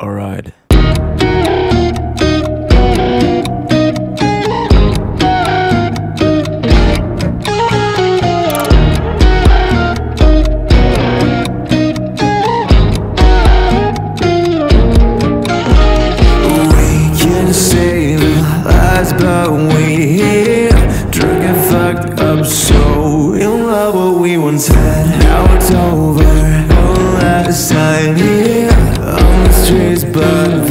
All right.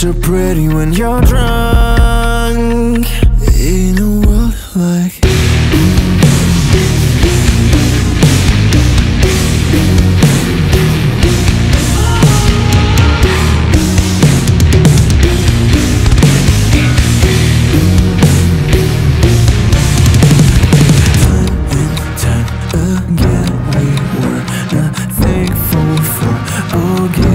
so pretty when you're drunk. In a world like Time and time again we not thankful for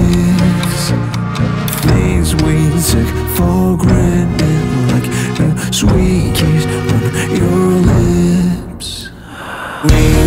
We